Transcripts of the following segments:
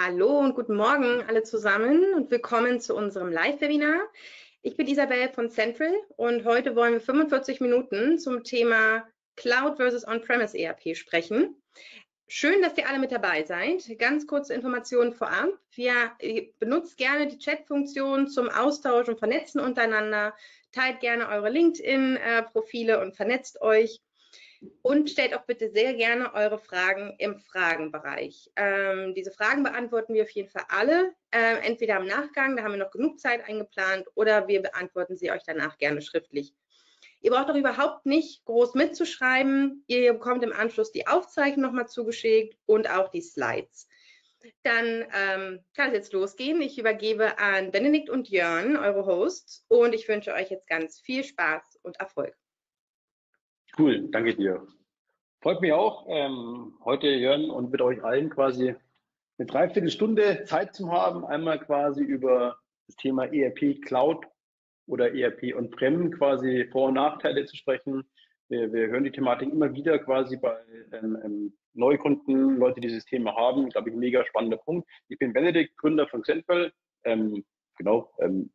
Hallo und guten Morgen alle zusammen und willkommen zu unserem Live-Webinar. Ich bin Isabel von Central und heute wollen wir 45 Minuten zum Thema Cloud versus On-Premise ERP sprechen. Schön, dass ihr alle mit dabei seid. Ganz kurze Informationen vorab. Wir benutzt gerne die Chat-Funktion zum Austausch und Vernetzen untereinander. Teilt gerne eure LinkedIn-Profile und vernetzt euch. Und stellt auch bitte sehr gerne eure Fragen im Fragenbereich. Ähm, diese Fragen beantworten wir auf jeden Fall alle, äh, entweder im Nachgang, da haben wir noch genug Zeit eingeplant, oder wir beantworten sie euch danach gerne schriftlich. Ihr braucht doch überhaupt nicht groß mitzuschreiben. Ihr bekommt im Anschluss die Aufzeichnung nochmal zugeschickt und auch die Slides. Dann ähm, kann es jetzt losgehen. Ich übergebe an Benedikt und Jörn, eure Hosts, und ich wünsche euch jetzt ganz viel Spaß und Erfolg. Cool, danke dir. Freut mich auch, ähm, heute Jörn und mit euch allen quasi eine Dreiviertelstunde Zeit zu haben, einmal quasi über das Thema ERP Cloud oder ERP On-Prem quasi Vor- und Nachteile zu sprechen. Wir, wir hören die Thematik immer wieder quasi bei ähm, ähm Neukunden, Leute, die Thema haben. Glaube ich, ein mega spannender Punkt. Ich bin Benedikt, Gründer von Xentral. Ähm, genau, ähm,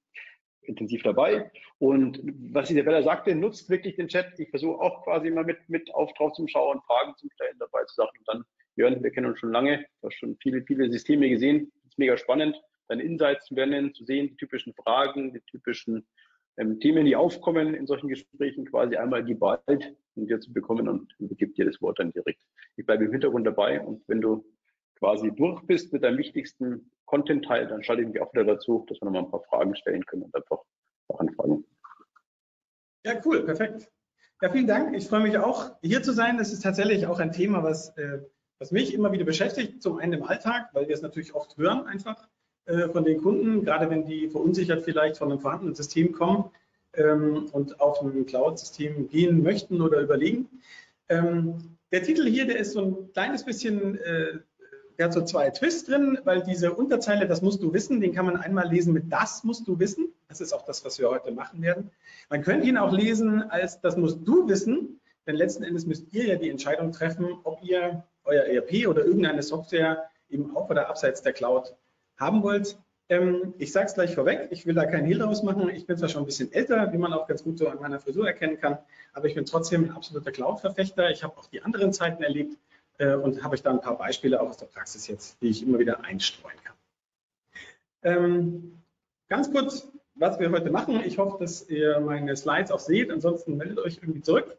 intensiv dabei. Und was Isabella sagte, nutzt wirklich den Chat. Ich versuche auch quasi immer mit, mit auf drauf zu schauen, Fragen zu stellen, dabei zu sagen. Und dann, Jörn, wir kennen uns schon lange, du hast schon viele, viele Systeme gesehen. Das ist mega spannend, deine Insights zu lernen, zu sehen, die typischen Fragen, die typischen ähm, Themen, die aufkommen in solchen Gesprächen, quasi einmal geballt und dir zu bekommen und übergib dir das Wort dann direkt. Ich bleibe im Hintergrund dabei und wenn du quasi durch bist mit deinem wichtigsten Content-Teil, dann schalte ich mich auch wieder dazu, dass wir nochmal ein paar Fragen stellen können und einfach anfangen. Ja, cool, perfekt. Ja, vielen Dank. Ich freue mich auch, hier zu sein. Das ist tatsächlich auch ein Thema, was, äh, was mich immer wieder beschäftigt. Zum einen im Alltag, weil wir es natürlich oft hören einfach äh, von den Kunden, gerade wenn die verunsichert vielleicht von einem vorhandenen System kommen ähm, und auf ein Cloud-System gehen möchten oder überlegen. Ähm, der Titel hier, der ist so ein kleines bisschen äh, der hat so zwei Twists drin, weil diese Unterzeile, das musst du wissen, den kann man einmal lesen mit das musst du wissen. Das ist auch das, was wir heute machen werden. Man könnte ihn auch lesen als das musst du wissen, denn letzten Endes müsst ihr ja die Entscheidung treffen, ob ihr euer ERP oder irgendeine Software eben auf oder abseits der Cloud haben wollt. Ähm, ich sage es gleich vorweg, ich will da keinen Hehl draus machen. Ich bin zwar schon ein bisschen älter, wie man auch ganz gut so an meiner Frisur erkennen kann, aber ich bin trotzdem ein absoluter Cloud-Verfechter. Ich habe auch die anderen Zeiten erlebt, und habe ich da ein paar Beispiele auch aus der Praxis jetzt, die ich immer wieder einstreuen kann. Ähm, ganz kurz, was wir heute machen. Ich hoffe, dass ihr meine Slides auch seht. Ansonsten meldet euch irgendwie zurück.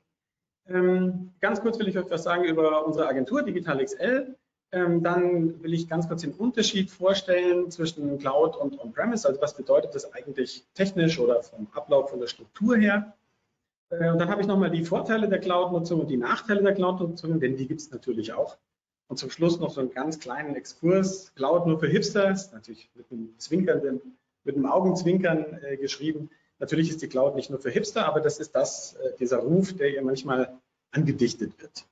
Ähm, ganz kurz will ich euch was sagen über unsere Agentur DigitalXL. Ähm, dann will ich ganz kurz den Unterschied vorstellen zwischen Cloud und On-Premise. Also was bedeutet das eigentlich technisch oder vom Ablauf, von der Struktur her? Äh, und dann habe ich nochmal die Vorteile der Cloud-Nutzung und die Nachteile der Cloud-Nutzung, denn die gibt es natürlich auch. Und zum Schluss noch so einen ganz kleinen Exkurs. Cloud nur für Hipsters, natürlich mit einem zwinkernden, mit einem Augenzwinkern äh, geschrieben. Natürlich ist die Cloud nicht nur für Hipster, aber das ist das, äh, dieser Ruf, der ihr manchmal angedichtet wird.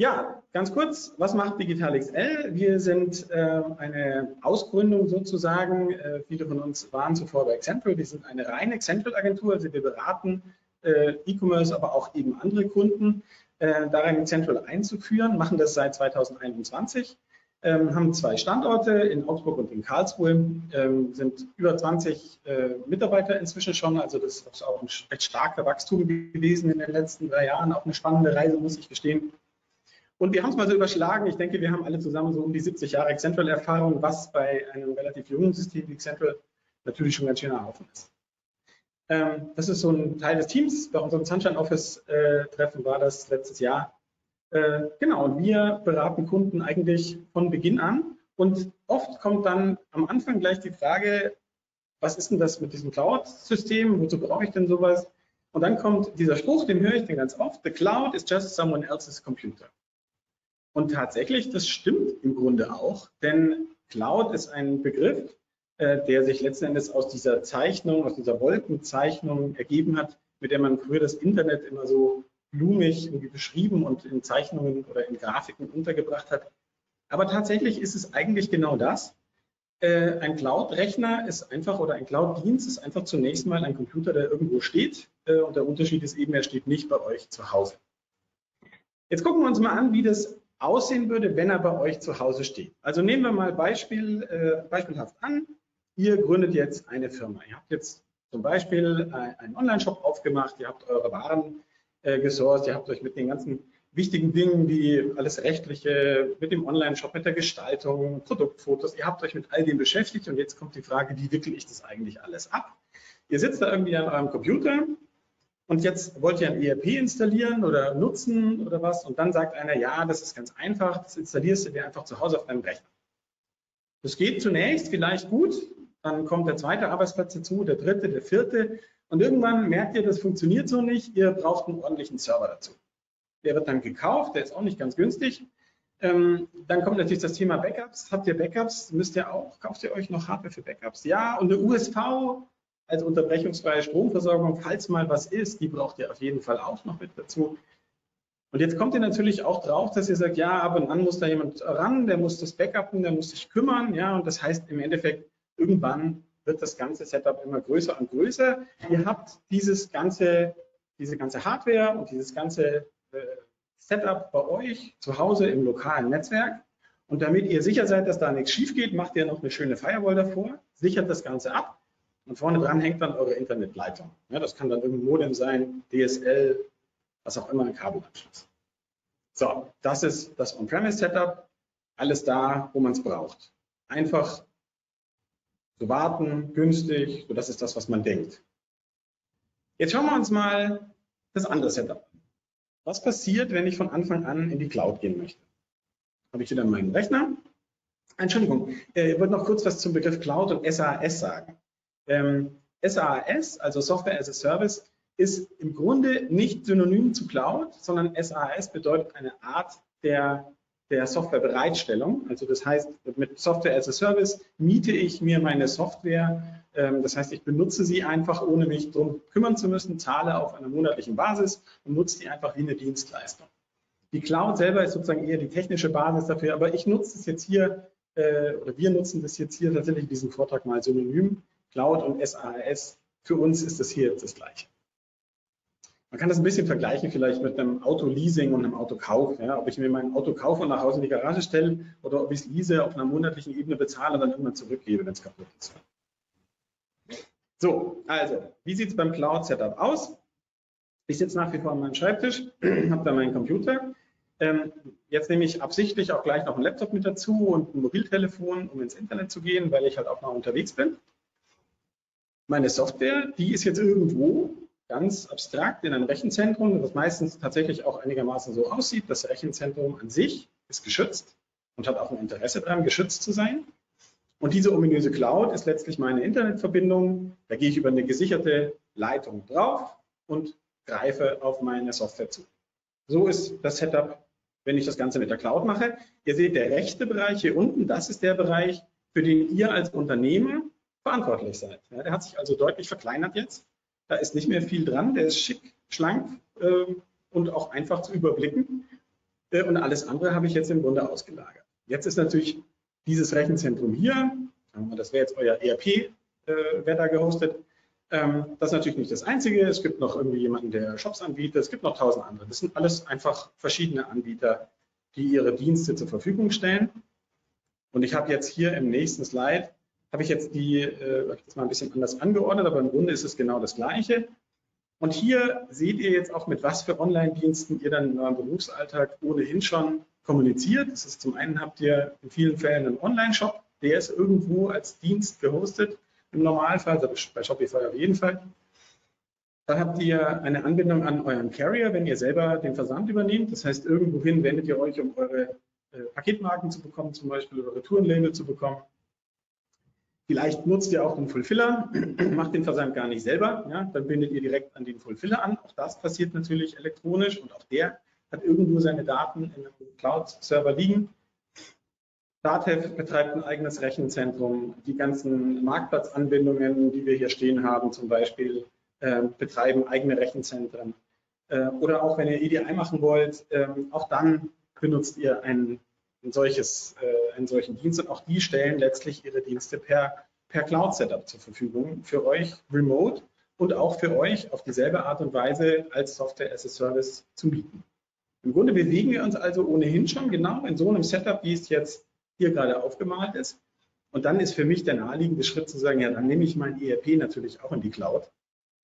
Ja, ganz kurz, was macht DigitalXL? Wir sind äh, eine Ausgründung sozusagen. Äh, viele von uns waren zuvor bei Central. Wir sind eine reine Central-Agentur, also wir beraten äh, E-Commerce, aber auch eben andere Kunden, äh, darin Central einzuführen, machen das seit 2021. Ähm, haben zwei Standorte in Augsburg und in Karlsruhe, ähm, sind über 20 äh, Mitarbeiter inzwischen schon, also das ist auch ein recht starker Wachstum gewesen in den letzten drei Jahren, auch eine spannende Reise, muss ich gestehen. Und wir haben es mal so überschlagen. Ich denke, wir haben alle zusammen so um die 70 Jahre Central-Erfahrung, was bei einem relativ jungen System wie Central natürlich schon ganz schöner Haufen ist. Ähm, das ist so ein Teil des Teams. Bei unserem Sunshine Office-Treffen äh, war das letztes Jahr. Äh, genau, und wir beraten Kunden eigentlich von Beginn an. Und oft kommt dann am Anfang gleich die Frage, was ist denn das mit diesem Cloud-System? Wozu brauche ich denn sowas? Und dann kommt dieser Spruch, den höre ich dann ganz oft, the cloud is just someone else's computer. Und tatsächlich, das stimmt im Grunde auch, denn Cloud ist ein Begriff, äh, der sich letzten Endes aus dieser Zeichnung, aus dieser Wolkenzeichnung ergeben hat, mit der man früher das Internet immer so blumig irgendwie beschrieben und in Zeichnungen oder in Grafiken untergebracht hat. Aber tatsächlich ist es eigentlich genau das. Äh, ein Cloud-Rechner ist einfach oder ein Cloud-Dienst ist einfach zunächst mal ein Computer, der irgendwo steht. Äh, und der Unterschied ist eben, er steht nicht bei euch zu Hause. Jetzt gucken wir uns mal an, wie das aussehen würde, wenn er bei euch zu Hause steht. Also nehmen wir mal Beispiel, äh, beispielhaft an. Ihr gründet jetzt eine Firma. Ihr habt jetzt zum Beispiel äh, einen Online-Shop aufgemacht, ihr habt eure Waren äh, gesourced, ihr habt euch mit den ganzen wichtigen Dingen wie alles Rechtliche, mit dem Online-Shop, mit der Gestaltung, Produktfotos, ihr habt euch mit all dem beschäftigt und jetzt kommt die Frage, wie wickle ich das eigentlich alles ab? Ihr sitzt da irgendwie an eurem Computer und jetzt wollt ihr ein ERP installieren oder nutzen oder was und dann sagt einer, ja, das ist ganz einfach, das installierst du dir einfach zu Hause auf deinem Rechner. Das geht zunächst vielleicht gut, dann kommt der zweite Arbeitsplatz dazu, der dritte, der vierte und irgendwann merkt ihr, das funktioniert so nicht, ihr braucht einen ordentlichen Server dazu. Der wird dann gekauft, der ist auch nicht ganz günstig. Ähm, dann kommt natürlich das Thema Backups. Habt ihr Backups? Müsst ihr auch, kauft ihr euch noch Hardware für Backups? Ja, und eine USV als unterbrechungsfreie Stromversorgung, falls mal was ist, die braucht ihr auf jeden Fall auch noch mit dazu. Und jetzt kommt ihr natürlich auch drauf, dass ihr sagt, ja, ab und an muss da jemand ran, der muss das backuppen, der muss sich kümmern, ja, und das heißt im Endeffekt, irgendwann wird das ganze Setup immer größer und größer. Ihr habt dieses ganze, diese ganze Hardware und dieses ganze äh, Setup bei euch zu Hause im lokalen Netzwerk. Und damit ihr sicher seid, dass da nichts schief geht, macht ihr noch eine schöne Firewall davor, sichert das Ganze ab und vorne dran hängt dann eure Internetleitung. Ja, das kann dann irgendein Modem sein, DSL, was auch immer, ein Kabelanschluss. So, das ist das On-Premise-Setup. Alles da, wo man es braucht. Einfach zu warten, günstig, so das ist das, was man denkt. Jetzt schauen wir uns mal das andere Setup an. Was passiert, wenn ich von Anfang an in die Cloud gehen möchte? Habe ich wieder meinen Rechner. Entschuldigung, äh, ich wollte noch kurz was zum Begriff Cloud und SAS sagen. Ähm, SaaS, also Software as a Service, ist im Grunde nicht synonym zu Cloud, sondern SaaS bedeutet eine Art der, der Softwarebereitstellung. Also das heißt, mit Software as a Service miete ich mir meine Software. Ähm, das heißt, ich benutze sie einfach, ohne mich darum kümmern zu müssen, zahle auf einer monatlichen Basis und nutze die einfach wie eine Dienstleistung. Die Cloud selber ist sozusagen eher die technische Basis dafür, aber ich nutze es jetzt hier, äh, oder wir nutzen das jetzt hier tatsächlich in diesem Vortrag mal synonym. Cloud und SaaS, für uns ist das hier jetzt das Gleiche. Man kann das ein bisschen vergleichen vielleicht mit einem Autoleasing und einem Autokauf. Ja, ob ich mir mein Auto kaufe und nach Hause in die Garage stelle oder ob ich es lease auf einer monatlichen Ebene bezahle und dann irgendwann zurückgebe, wenn es kaputt ist. So, also, wie sieht es beim Cloud-Setup aus? Ich sitze nach wie vor an meinem Schreibtisch, habe da meinen Computer. Ähm, jetzt nehme ich absichtlich auch gleich noch einen Laptop mit dazu und ein Mobiltelefon, um ins Internet zu gehen, weil ich halt auch noch unterwegs bin meine Software, die ist jetzt irgendwo ganz abstrakt in einem Rechenzentrum, das meistens tatsächlich auch einigermaßen so aussieht. Das Rechenzentrum an sich ist geschützt und hat auch ein Interesse daran, geschützt zu sein. Und diese ominöse Cloud ist letztlich meine Internetverbindung. Da gehe ich über eine gesicherte Leitung drauf und greife auf meine Software zu. So ist das Setup, wenn ich das Ganze mit der Cloud mache. Ihr seht, der rechte Bereich hier unten, das ist der Bereich, für den ihr als Unternehmer verantwortlich seid. Ja, der hat sich also deutlich verkleinert jetzt. Da ist nicht mehr viel dran, der ist schick, schlank äh, und auch einfach zu überblicken. Äh, und alles andere habe ich jetzt im Grunde ausgelagert. Jetzt ist natürlich dieses Rechenzentrum hier, das wäre jetzt euer ERP, äh, wer da gehostet. Ähm, das ist natürlich nicht das Einzige. Es gibt noch irgendwie jemanden, der Shops anbietet. Es gibt noch tausend andere. Das sind alles einfach verschiedene Anbieter, die ihre Dienste zur Verfügung stellen. Und ich habe jetzt hier im nächsten Slide habe ich jetzt die äh, jetzt mal ein bisschen anders angeordnet, aber im Grunde ist es genau das Gleiche. Und hier seht ihr jetzt auch, mit was für Online-Diensten ihr dann in eurem Berufsalltag ohnehin schon kommuniziert. Das ist zum einen habt ihr in vielen Fällen einen Online-Shop, der ist irgendwo als Dienst gehostet, im Normalfall, also bei Shopify auf jeden Fall. Dann habt ihr eine Anbindung an euren Carrier, wenn ihr selber den Versand übernehmt. Das heißt, irgendwohin wendet ihr euch, um eure äh, Paketmarken zu bekommen, zum Beispiel oder Retourenlabel zu bekommen. Vielleicht nutzt ihr auch den Fulfiller, macht den Versand gar nicht selber, ja, dann bindet ihr direkt an den Fulfiller an. Auch das passiert natürlich elektronisch und auch der hat irgendwo seine Daten in einem Cloud-Server liegen. Datev betreibt ein eigenes Rechenzentrum. Die ganzen Marktplatzanbindungen, die wir hier stehen haben, zum Beispiel, äh, betreiben eigene Rechenzentren. Äh, oder auch wenn ihr EDI machen wollt, äh, auch dann benutzt ihr ein ein solches, äh, einen solchen Dienst und auch die stellen letztlich ihre Dienste per, per Cloud-Setup zur Verfügung für euch remote und auch für euch auf dieselbe Art und Weise als Software as a Service zu bieten. Im Grunde bewegen wir uns also ohnehin schon genau in so einem Setup, wie es jetzt hier gerade aufgemalt ist. Und dann ist für mich der naheliegende Schritt zu sagen, ja, dann nehme ich mein ERP natürlich auch in die Cloud.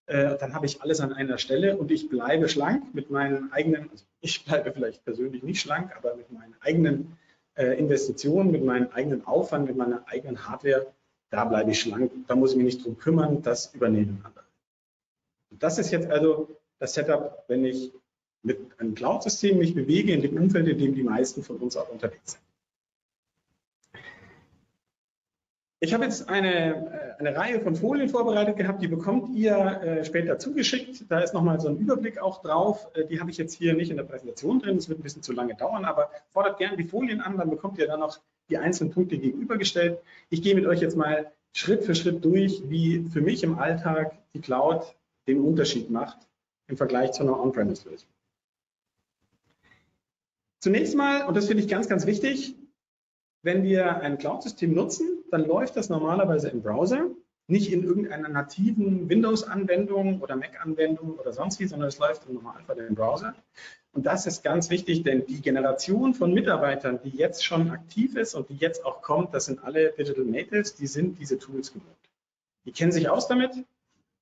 Äh, dann habe ich alles an einer Stelle und ich bleibe schlank mit meinen eigenen, also ich bleibe vielleicht persönlich nicht schlank, aber mit meinen eigenen äh, Investitionen, mit meinem eigenen Aufwand, mit meiner eigenen Hardware, da bleibe ich schlank. Da muss ich mich nicht drum kümmern, das übernehmen andere. Und das ist jetzt also das Setup, wenn ich mit einem Cloud-System mich bewege in dem Umfeld, in dem die meisten von uns auch unterwegs sind. Ich habe jetzt eine, äh, eine Reihe von Folien vorbereitet gehabt, die bekommt ihr äh, später zugeschickt. Da ist nochmal so ein Überblick auch drauf. Äh, die habe ich jetzt hier nicht in der Präsentation drin, das wird ein bisschen zu lange dauern, aber fordert gerne die Folien an, dann bekommt ihr dann noch die einzelnen Punkte gegenübergestellt. Ich gehe mit euch jetzt mal Schritt für Schritt durch, wie für mich im Alltag die Cloud den Unterschied macht im Vergleich zu einer On-Premise-Lösung. Zunächst mal, und das finde ich ganz, ganz wichtig, wenn wir ein Cloud-System nutzen, dann läuft das normalerweise im Browser, nicht in irgendeiner nativen Windows-Anwendung oder Mac-Anwendung oder sonst wie, sondern es läuft im Normalfall im Browser. Und das ist ganz wichtig, denn die Generation von Mitarbeitern, die jetzt schon aktiv ist und die jetzt auch kommt, das sind alle Digital Natives, die sind diese Tools gewohnt. Die kennen sich aus damit,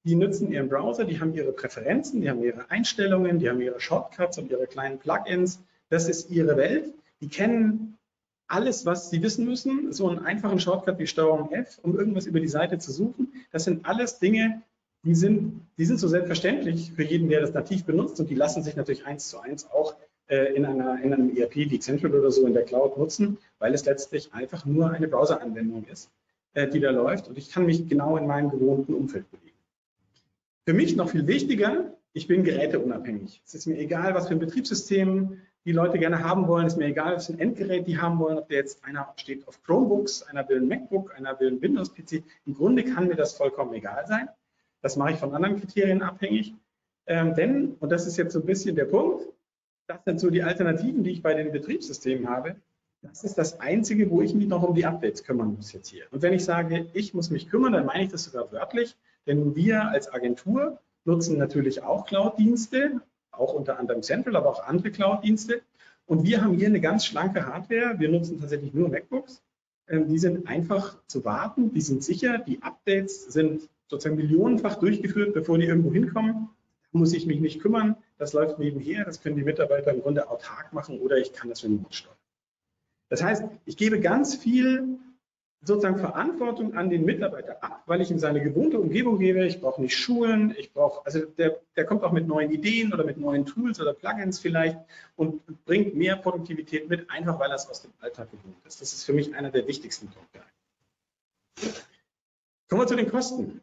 die nutzen ihren Browser, die haben ihre Präferenzen, die haben ihre Einstellungen, die haben ihre Shortcuts und ihre kleinen Plugins. Das ist ihre Welt. Die kennen alles, was Sie wissen müssen, so einen einfachen Shortcut wie Steuerung F, um irgendwas über die Seite zu suchen. Das sind alles Dinge, die sind, die sind so selbstverständlich für jeden, der das nativ benutzt und die lassen sich natürlich eins zu eins auch äh, in, einer, in einem ERP wie Central oder so in der Cloud nutzen, weil es letztlich einfach nur eine Browser-Anwendung ist, äh, die da läuft und ich kann mich genau in meinem gewohnten Umfeld bewegen. Für mich noch viel wichtiger, ich bin geräteunabhängig. Es ist mir egal, was für ein Betriebssystem die Leute gerne haben wollen. Ist mir egal, was für ein Endgerät die haben wollen, ob der jetzt einer steht auf Chromebooks, einer will ein MacBook, einer will ein Windows-PC. Im Grunde kann mir das vollkommen egal sein. Das mache ich von anderen Kriterien abhängig. Ähm, denn, und das ist jetzt so ein bisschen der Punkt, das sind so die Alternativen, die ich bei den Betriebssystemen habe. Das ist das Einzige, wo ich mich noch um die Updates kümmern muss jetzt hier. Und wenn ich sage, ich muss mich kümmern, dann meine ich das sogar wörtlich, denn wir als Agentur nutzen natürlich auch Cloud-Dienste, auch unter anderem Central, aber auch andere Cloud-Dienste. Und wir haben hier eine ganz schlanke Hardware. Wir nutzen tatsächlich nur MacBooks. Ähm, die sind einfach zu warten, die sind sicher, die Updates sind sozusagen millionenfach durchgeführt, bevor die irgendwo hinkommen. Da muss ich mich nicht kümmern. Das läuft nebenher. Das können die Mitarbeiter im Grunde autark machen oder ich kann das remote steuern. Das heißt, ich gebe ganz viel sozusagen Verantwortung an den Mitarbeiter ab, weil ich ihm seine gewohnte Umgebung gebe. Ich brauche nicht Schulen, ich brauche, also der, der kommt auch mit neuen Ideen oder mit neuen Tools oder Plugins vielleicht und bringt mehr Produktivität mit, einfach weil er es aus dem Alltag gewohnt ist. Das ist für mich einer der wichtigsten Punkte. Kommen wir zu den Kosten.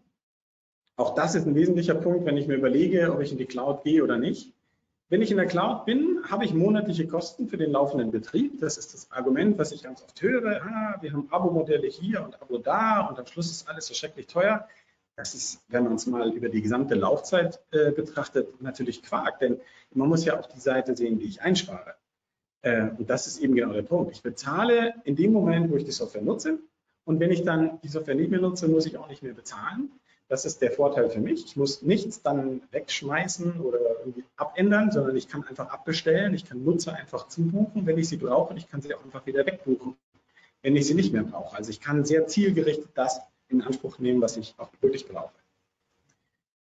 Auch das ist ein wesentlicher Punkt, wenn ich mir überlege, ob ich in die Cloud gehe oder nicht. Wenn ich in der Cloud bin, habe ich monatliche Kosten für den laufenden Betrieb. Das ist das Argument, was ich ganz oft höre. Ah, wir haben Abo-Modelle hier und Abo da und am Schluss ist alles so schrecklich teuer. Das ist, wenn man es mal über die gesamte Laufzeit äh, betrachtet, natürlich Quark, denn man muss ja auch die Seite sehen, die ich einspare. Äh, und das ist eben genau der Punkt. Ich bezahle in dem Moment, wo ich die Software nutze. Und wenn ich dann die Software nicht mehr nutze, muss ich auch nicht mehr bezahlen. Das ist der Vorteil für mich. Ich muss nichts dann wegschmeißen oder irgendwie abändern, sondern ich kann einfach abbestellen. Ich kann Nutzer einfach zubuchen, wenn ich sie brauche. Und ich kann sie auch einfach wieder wegbuchen, wenn ich sie nicht mehr brauche. Also ich kann sehr zielgerichtet das in Anspruch nehmen, was ich auch wirklich brauche.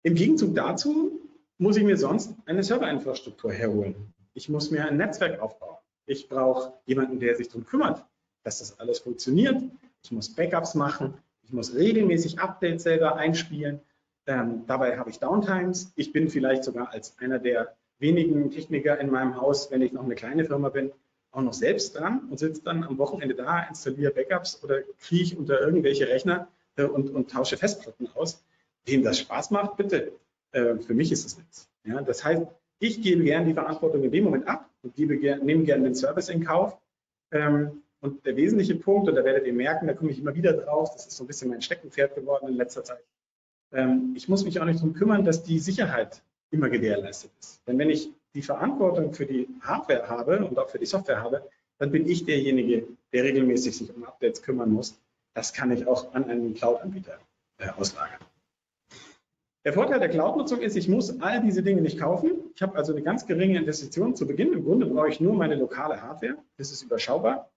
Im Gegenzug dazu muss ich mir sonst eine Serverinfrastruktur herholen. Ich muss mir ein Netzwerk aufbauen. Ich brauche jemanden, der sich darum kümmert, dass das alles funktioniert. Ich muss Backups machen. Ich muss regelmäßig Updates selber einspielen. Ähm, dabei habe ich Downtimes. Ich bin vielleicht sogar als einer der wenigen Techniker in meinem Haus, wenn ich noch eine kleine Firma bin, auch noch selbst dran und sitze dann am Wochenende da, installiere Backups oder kriege unter irgendwelche Rechner äh, und, und, tausche Festplatten aus. Wem das Spaß macht, bitte. Äh, für mich ist es nichts. Ja, das heißt, ich gebe gerne die Verantwortung in dem Moment ab und gebe gern, nehme gerne den Service in Kauf. Ähm, und der wesentliche Punkt, und da werdet ihr merken, da komme ich immer wieder drauf, das ist so ein bisschen mein Steckenpferd geworden in letzter Zeit. Ähm, ich muss mich auch nicht darum kümmern, dass die Sicherheit immer gewährleistet ist. Denn wenn ich die Verantwortung für die Hardware habe und auch für die Software habe, dann bin ich derjenige, der regelmäßig sich um Updates kümmern muss. Das kann ich auch an einen Cloud-Anbieter äh, auslagern. Der Vorteil der Cloud-Nutzung ist, ich muss all diese Dinge nicht kaufen, Ich habe also eine ganz geringe Investition zu Beginn. Im Grunde brauche ich nur meine lokale Hardware. Das ist überschaubar.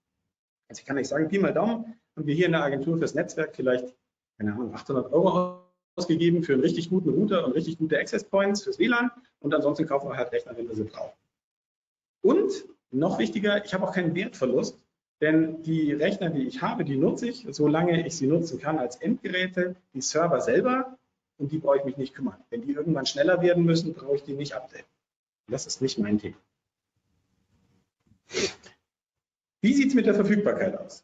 Also ich kann nicht sagen, Pi mal Daumen, haben wir hier in der Agentur fürs Netzwerk vielleicht, keine Ahnung, 800 Euro ausgegeben für einen richtig guten Router und richtig gute Access Points fürs WLAN und ansonsten kaufen wir halt Rechner, wenn wir sie brauchen. Und noch wichtiger, ich habe auch keinen Wertverlust, denn die Rechner, die ich habe, die nutze ich, solange ich sie nutzen kann als Endgeräte. Die Server selber, um die brauche ich mich nicht kümmern. Wenn die irgendwann schneller werden müssen, brauche ich die nicht updaten. Das ist nicht mein Thema. Wie sieht es mit der Verfügbarkeit aus?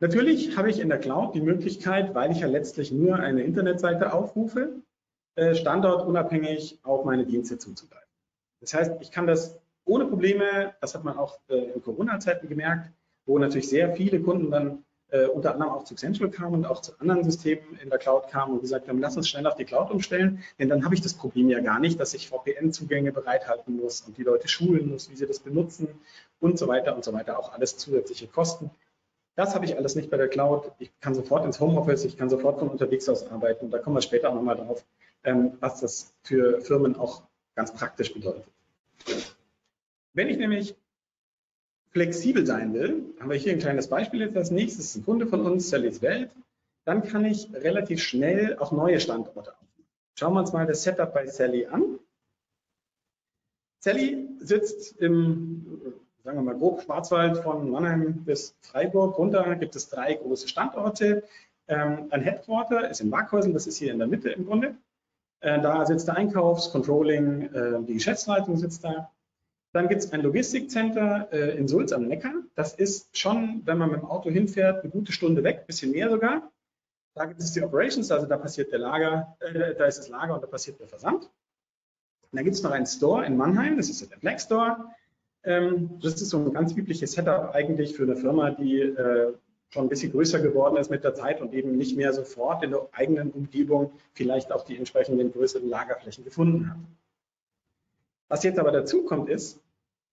Natürlich habe ich in der Cloud die Möglichkeit, weil ich ja letztlich nur eine Internetseite aufrufe, äh, standortunabhängig auf meine Dienste zuzugreifen. Das heißt, ich kann das ohne Probleme, das hat man auch äh, in Corona-Zeiten gemerkt, wo natürlich sehr viele Kunden dann äh, unter anderem auch zu Central kamen und auch zu anderen Systemen in der Cloud kamen und gesagt haben, lass uns schnell auf die Cloud umstellen, denn dann habe ich das Problem ja gar nicht, dass ich VPN-Zugänge bereithalten muss und die Leute schulen muss, wie sie das benutzen und so weiter und so weiter, auch alles zusätzliche Kosten. Das habe ich alles nicht bei der Cloud. Ich kann sofort ins Homeoffice, ich kann sofort von unterwegs aus arbeiten. Da kommen wir später auch nochmal drauf, ähm, was das für Firmen auch ganz praktisch bedeutet. Wenn ich nämlich flexibel sein will, haben wir hier ein kleines Beispiel jetzt als nächstes, ein Kunde von uns, Sallys Welt, dann kann ich relativ schnell auch neue Standorte aufnehmen. Schauen wir uns mal das Setup bei Sally an. Sally sitzt im, sagen wir mal grob Schwarzwald von Mannheim bis Freiburg runter, gibt es drei große Standorte. Ähm, ein Headquarter ist in Markhäusl, das ist hier in der Mitte im Grunde. Äh, da sitzt der Einkaufs-, Controlling, äh, die Geschäftsleitung sitzt da. Dann gibt es ein Logistikcenter äh, in Sulz am Neckar. Das ist schon, wenn man mit dem Auto hinfährt, eine gute Stunde weg, ein bisschen mehr sogar. Da gibt es die Operations, also da passiert der Lager, äh, da ist das Lager und da passiert der Versand. Und dann gibt es noch einen Store in Mannheim, das ist der Black Store. Ähm, das ist so ein ganz übliches Setup eigentlich für eine Firma, die äh, schon ein bisschen größer geworden ist mit der Zeit und eben nicht mehr sofort in der eigenen Umgebung vielleicht auch die entsprechenden größeren Lagerflächen gefunden hat. Was jetzt aber dazu kommt, ist,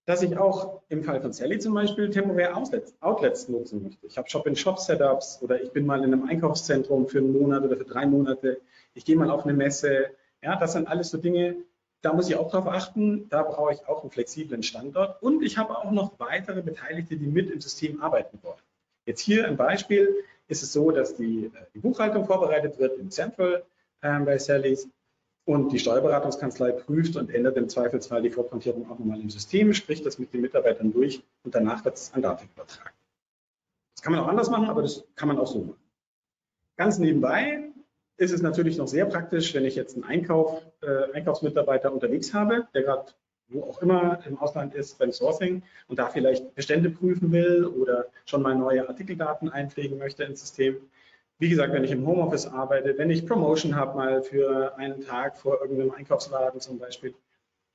dass ich auch im Fall von Sally zum Beispiel temporär Outlets, Outlets nutzen möchte. Ich habe Shop-in-Shop-Setups oder ich bin mal in einem Einkaufszentrum für einen Monat oder für drei Monate. Ich gehe mal auf eine Messe. Ja, das sind alles so Dinge, da muss ich auch drauf achten. Da brauche ich auch einen flexiblen Standort. Und ich habe auch noch weitere Beteiligte, die mit im System arbeiten wollen. Jetzt hier ein Beispiel ist es so, dass die, äh, die Buchhaltung vorbereitet wird im Central äh, bei Sallys. Und die Steuerberatungskanzlei prüft und ändert im Zweifelsfall die Vorkontierung auch nochmal im System, spricht das mit den Mitarbeitern durch und danach wird es an Daten übertragen. Das kann man auch anders machen, aber das kann man auch so machen. Ganz nebenbei ist es natürlich noch sehr praktisch, wenn ich jetzt einen Einkauf, äh, Einkaufsmitarbeiter unterwegs habe, der gerade wo auch immer im Ausland ist beim Sourcing und da vielleicht Bestände prüfen will oder schon mal neue Artikeldaten einpflegen möchte ins System, wie gesagt, wenn ich im Homeoffice arbeite, wenn ich Promotion habe, mal für einen Tag vor irgendeinem Einkaufsladen zum Beispiel.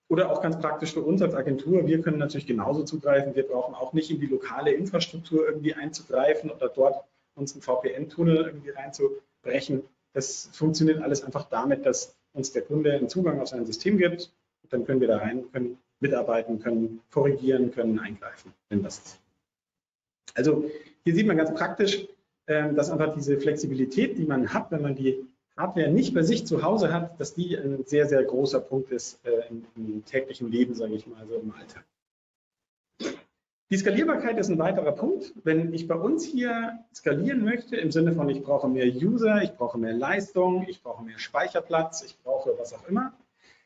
Oder auch ganz praktisch für uns als Agentur, wir können natürlich genauso zugreifen. Wir brauchen auch nicht in die lokale Infrastruktur irgendwie einzugreifen oder dort uns einen VPN-Tunnel irgendwie reinzubrechen. Das funktioniert alles einfach damit, dass uns der Kunde einen Zugang auf sein System gibt. Dann können wir da rein, können mitarbeiten, können korrigieren, können eingreifen, wenn das ist. Also hier sieht man ganz praktisch, dass einfach diese Flexibilität, die man hat, wenn man die Hardware nicht bei sich zu Hause hat, dass die ein sehr, sehr großer Punkt ist äh, im, im täglichen Leben, sage ich mal, so im Alltag. Die Skalierbarkeit ist ein weiterer Punkt. Wenn ich bei uns hier skalieren möchte, im Sinne von, ich brauche mehr User, ich brauche mehr Leistung, ich brauche mehr Speicherplatz, ich brauche was auch immer,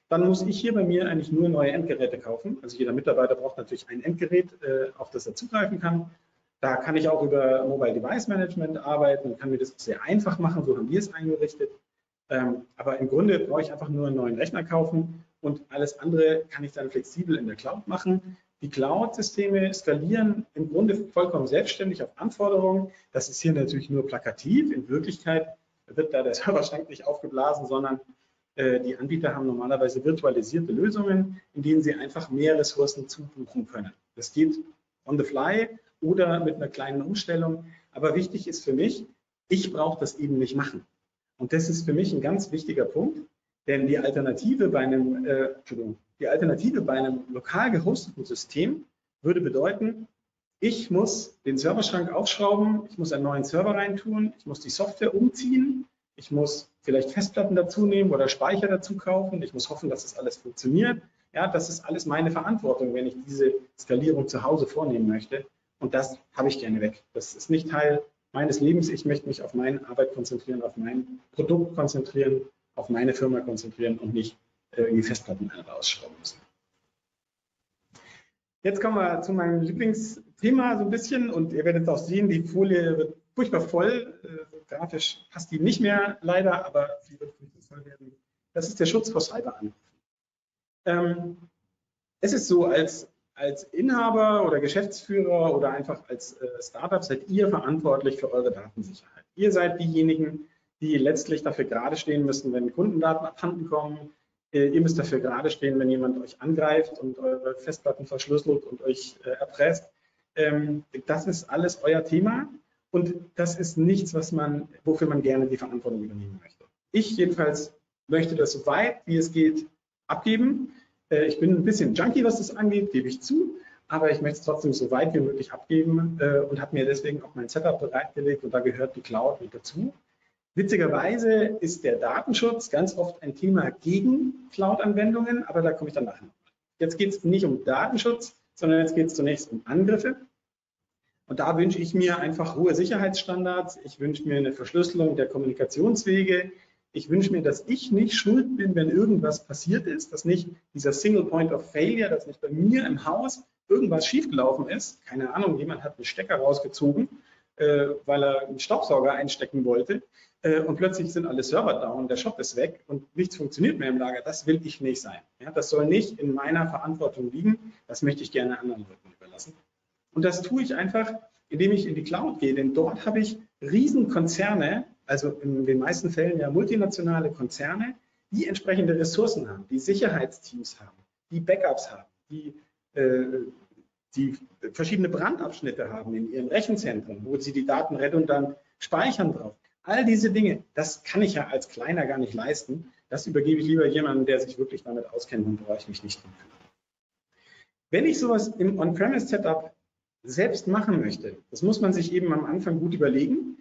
dann muss ich hier bei mir eigentlich nur neue Endgeräte kaufen. Also jeder Mitarbeiter braucht natürlich ein Endgerät, äh, auf das er zugreifen kann. Da kann ich auch über Mobile Device Management arbeiten und kann mir das sehr einfach machen, so haben wir es eingerichtet. Ähm, aber im Grunde brauche ich einfach nur einen neuen Rechner kaufen und alles andere kann ich dann flexibel in der Cloud machen. Die Cloud-Systeme skalieren im Grunde vollkommen selbstständig auf Anforderungen. Das ist hier natürlich nur plakativ. In Wirklichkeit wird da der Serverschrank nicht aufgeblasen, sondern äh, die Anbieter haben normalerweise virtualisierte Lösungen, in denen sie einfach mehr Ressourcen zubuchen können. Das geht on the fly oder mit einer kleinen Umstellung. Aber wichtig ist für mich, ich brauche das eben nicht machen. Und das ist für mich ein ganz wichtiger Punkt, denn die Alternative bei einem, äh, die Alternative bei einem lokal gehosteten System würde bedeuten, ich muss den Serverschrank aufschrauben, ich muss einen neuen Server reintun, ich muss die Software umziehen, Ich muss vielleicht Festplatten dazu nehmen oder Speicher dazu kaufen. Ich muss hoffen, dass das alles funktioniert. Ja, das ist alles meine Verantwortung, wenn ich diese Skalierung zu Hause vornehmen möchte. Und das habe ich gerne weg. Das ist nicht Teil meines Lebens. Ich möchte mich auf meine Arbeit konzentrieren, auf mein Produkt konzentrieren, auf meine Firma konzentrieren und nicht äh, irgendwie Festplatten rausschrauben müssen. Jetzt kommen wir zu meinem Lieblingsthema so ein bisschen und ihr werdet auch sehen, die Folie wird furchtbar voll. Äh, grafisch passt die nicht mehr leider, aber sie wird furchtbar voll werden. Das ist der Schutz vor Cyberangriffen. Ähm, es ist so, als, als Inhaber oder Geschäftsführer oder einfach als äh, Startup seid ihr verantwortlich für eure Datensicherheit. Ihr seid diejenigen, die letztlich dafür gerade stehen müssen, wenn Kundendaten abhanden kommen, äh, ihr müsst dafür gerade stehen, wenn jemand euch angreift und eure Festplatten verschlüsselt und euch äh, erpresst. Ähm, das ist alles euer Thema und das ist nichts, was man, wofür man gerne die Verantwortung übernehmen möchte. Ich jedenfalls möchte das so weit, wie es geht, abgeben. Äh, ich bin ein bisschen junky, was das angeht, gebe ich zu, aber ich möchte es trotzdem so weit wie möglich abgeben äh, und habe mir deswegen auch mein Setup bereitgelegt und da gehört die Cloud mit dazu. Witzigerweise ist der Datenschutz ganz oft ein Thema gegen Cloud-Anwendungen, aber da komme ich dann nachher. Jetzt geht es nicht um Datenschutz, sondern jetzt geht es zunächst um Angriffe. Und da wünsche ich mir einfach hohe Sicherheitsstandards. Ich wünsche mir eine Verschlüsselung der Kommunikationswege. Ich wünsche mir, dass ich nicht schuld bin, wenn irgendwas passiert ist, dass nicht dieser Single Point of Failure, dass nicht bei mir im Haus irgendwas schiefgelaufen ist. Keine Ahnung, jemand hat einen Stecker rausgezogen, äh, weil er einen Staubsauger einstecken wollte äh, und plötzlich sind alle Server down, der Shop ist weg und nichts funktioniert mehr im Lager. Das will ich nicht sein. Ja, das soll nicht in meiner Verantwortung liegen. Das möchte ich gerne anderen Leuten überlassen. Und das tue ich einfach, indem ich in die Cloud gehe, denn dort habe ich Riesenkonzerne, also in den meisten Fällen ja multinationale Konzerne, die entsprechende Ressourcen haben, die Sicherheitsteams haben, die Backups haben, die, äh, die verschiedene Brandabschnitte haben in ihren Rechenzentren, wo sie die Daten redundant speichern drauf. All diese Dinge, das kann ich ja als Kleiner gar nicht leisten. Das übergebe ich lieber jemandem, der sich wirklich damit auskennt und brauche ich mich nicht drum. Wenn ich sowas im On-Premise-Setup selbst machen möchte, das muss man sich eben am Anfang gut überlegen.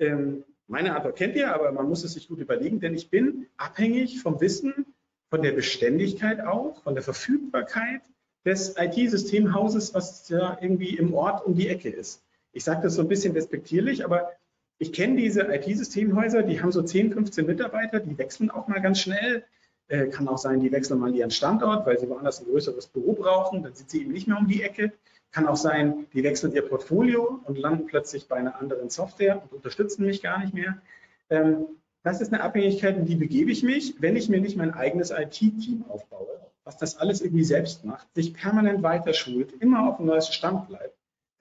Ähm, meine Antwort kennt ihr, aber man muss es sich gut überlegen, denn ich bin abhängig vom Wissen, von der Beständigkeit auch, von der Verfügbarkeit des IT-Systemhauses, was ja irgendwie im Ort um die Ecke ist. Ich sage das so ein bisschen despektierlich, aber ich kenne diese IT-Systemhäuser, die haben so 10, 15 Mitarbeiter, die wechseln auch mal ganz schnell. Äh, kann auch sein, die wechseln mal ihren Standort, weil sie woanders ein größeres Büro brauchen, dann sind sie eben nicht mehr um die Ecke. Kann auch sein, die wechseln ihr Portfolio und landen plötzlich bei einer anderen Software und unterstützen mich gar nicht mehr. Ähm, das ist eine Abhängigkeit, in die begebe ich mich, wenn ich mir nicht mein eigenes IT-Team aufbaue, was das alles irgendwie selbst macht, sich permanent weiter schult, immer auf dem neuesten Stand bleibt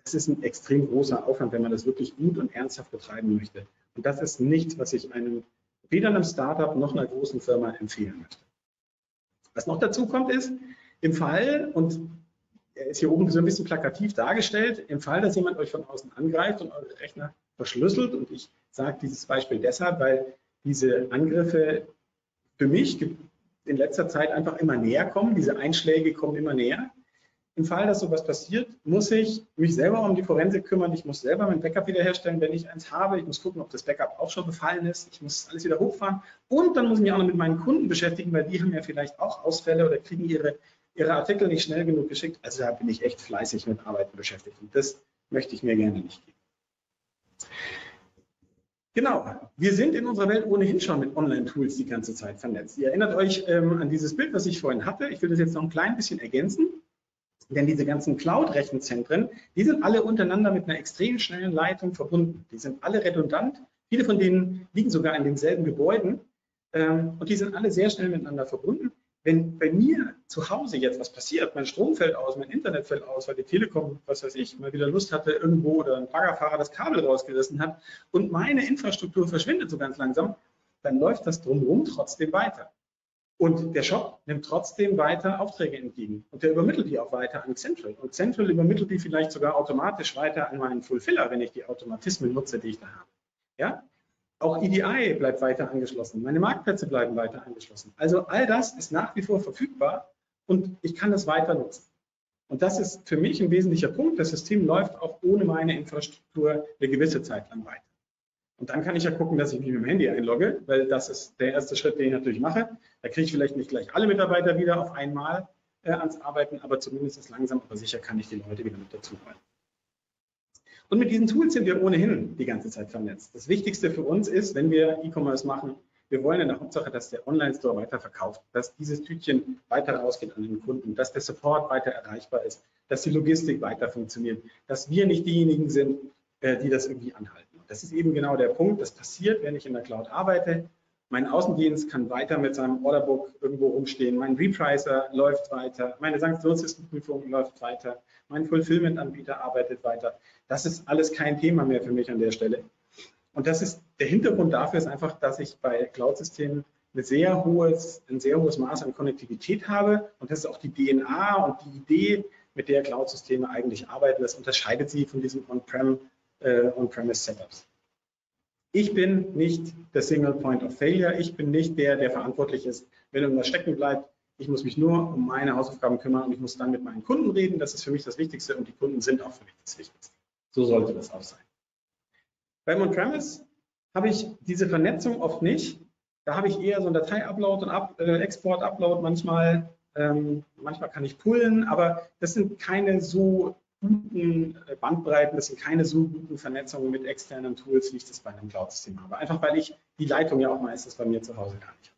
das ist ein extrem großer Aufwand, wenn man das wirklich gut und ernsthaft betreiben möchte. Und das ist nichts, was ich einem, weder einem Startup noch einer großen Firma empfehlen möchte. Was noch dazu kommt, ist, im Fall, und er ist hier oben so ein bisschen plakativ dargestellt, im Fall, dass jemand euch von außen angreift und eure Rechner verschlüsselt, und ich sage dieses Beispiel deshalb, weil diese Angriffe für mich in letzter Zeit einfach immer näher kommen, diese Einschläge kommen immer näher. Im Fall, dass sowas passiert, muss ich mich selber um die Forensik kümmern. Ich muss selber mein Backup wiederherstellen, wenn ich eins habe. Ich muss gucken, ob das Backup auch schon befallen ist. Ich muss alles wieder hochfahren. Und dann muss ich mich auch noch mit meinen Kunden beschäftigen, weil die haben ja vielleicht auch Ausfälle oder kriegen ihre, ihre Artikel nicht schnell genug geschickt. Also da bin ich echt fleißig mit Arbeiten beschäftigt. Und das möchte ich mir gerne nicht geben. Genau, wir sind in unserer Welt ohnehin schon mit Online-Tools die ganze Zeit vernetzt. Ihr erinnert euch ähm, an dieses Bild, was ich vorhin hatte. Ich will das jetzt noch ein klein bisschen ergänzen. Denn diese ganzen Cloud-Rechenzentren, die sind alle untereinander mit einer extrem schnellen Leitung verbunden. Die sind alle redundant. Viele von denen liegen sogar in denselben Gebäuden. Ähm, und die sind alle sehr schnell miteinander verbunden. Wenn bei mir zu Hause jetzt was passiert, mein Strom fällt aus, mein Internet fällt aus, weil die Telekom, was weiß ich, mal wieder Lust hatte irgendwo oder ein Baggerfahrer das Kabel rausgerissen hat und meine Infrastruktur verschwindet so ganz langsam, dann läuft das drumherum trotzdem weiter. Und der Shop nimmt trotzdem weiter Aufträge entgegen und der übermittelt die auch weiter an Central. Und Central übermittelt die vielleicht sogar automatisch weiter an meinen Fulfiller, wenn ich die Automatismen nutze, die ich da habe. Ja? Auch EDI bleibt weiter angeschlossen. Meine Marktplätze bleiben weiter angeschlossen. Also all das ist nach wie vor verfügbar und ich kann das weiter nutzen. Und das ist für mich ein wesentlicher Punkt. Das System läuft auch ohne meine Infrastruktur eine gewisse Zeit lang weiter. Und dann kann ich ja gucken, dass ich mich mit dem Handy einlogge, weil das ist der erste Schritt, den ich natürlich mache. Da kriege ich vielleicht nicht gleich alle Mitarbeiter wieder auf einmal äh, ans Arbeiten, aber zumindest langsam aber sicher kann ich die Leute wieder mit dazu holen. Und mit diesen Tools sind wir ohnehin die ganze Zeit vernetzt. Das Wichtigste für uns ist, wenn wir E-Commerce machen, wir wollen in der Hauptsache, dass der Online-Store weiter verkauft, dass dieses Tütchen weiter rausgeht an den Kunden, dass der Support weiter erreichbar ist, dass die Logistik weiter funktioniert, dass wir nicht diejenigen sind, äh, die das irgendwie anhalten. Das ist eben genau der Punkt. Das passiert, wenn ich in der Cloud arbeite. Mein Außendienst kann weiter mit seinem Orderbook irgendwo rumstehen. Mein Repricer läuft weiter. Meine Sanktionslistenprüfung läuft weiter. Mein Fulfillment-Anbieter arbeitet weiter. Das ist alles kein Thema mehr für mich an der Stelle. Und das ist der Hintergrund dafür ist einfach, dass ich bei Cloud-Systemen ein sehr hohes, ein sehr hohes Maß an Konnektivität habe. Und das ist auch die DNA und die Idee, mit der Cloud-Systeme eigentlich arbeiten. Das unterscheidet sie von diesen On-Prem äh, On-Premise-Setups. Ich bin nicht der Single Point of Failure. Ich bin nicht der, der verantwortlich ist, wenn irgendwas stecken bleibt. Ich muss mich nur um meine Hausaufgaben kümmern und ich muss dann mit meinen Kunden reden. Das ist für mich das Wichtigste und die Kunden sind auch für mich das Wichtigste. So sollte das auch sein. Beim On-Premise habe ich diese Vernetzung oft nicht. Da habe ich eher so einen Datei-Upload und äh, Export-Upload manchmal. Ähm, manchmal kann ich pullen, aber das sind keine so guten äh, Bandbreiten, das sind keine so guten Vernetzungen mit externen Tools, wie ich das bei einem Cloud-System habe. Einfach weil ich die Leitung ja auch meistens bei mir zu Hause gar nicht habe.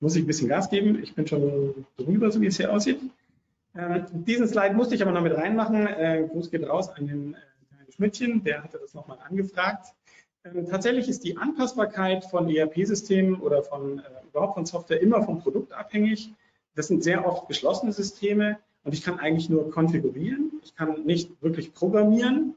Muss ich ein bisschen Gas geben. Ich bin schon drüber, so wie es hier aussieht. Ähm, diesen Slide musste ich aber noch mit reinmachen. Äh, Gruß geht raus an den äh, Schmidtchen, der hatte das nochmal angefragt. Ähm, tatsächlich ist die Anpassbarkeit von ERP-Systemen oder von äh, überhaupt von Software immer vom Produkt abhängig. Das sind sehr oft geschlossene Systeme und ich kann eigentlich nur konfigurieren. Ich kann nicht wirklich programmieren.